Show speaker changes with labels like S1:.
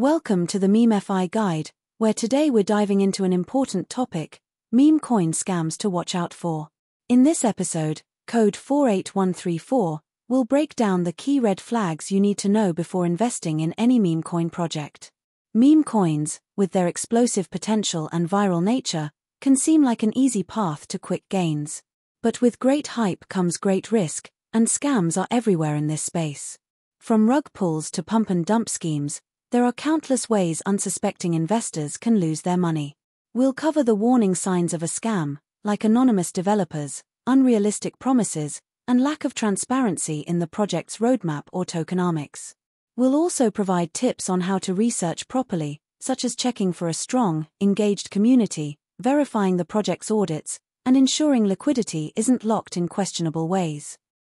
S1: Welcome to the MemeFI Guide, where today we're diving into an important topic meme coin scams to watch out for. In this episode, code 48134 will break down the key red flags you need to know before investing in any meme coin project. Meme coins, with their explosive potential and viral nature, can seem like an easy path to quick gains. But with great hype comes great risk, and scams are everywhere in this space. From rug pulls to pump and dump schemes, there are countless ways unsuspecting investors can lose their money. We'll cover the warning signs of a scam, like anonymous developers, unrealistic promises, and lack of transparency in the project's roadmap or tokenomics. We'll also provide tips on how to research properly, such as checking for a strong, engaged community, verifying the project's audits, and ensuring liquidity isn't locked in questionable ways.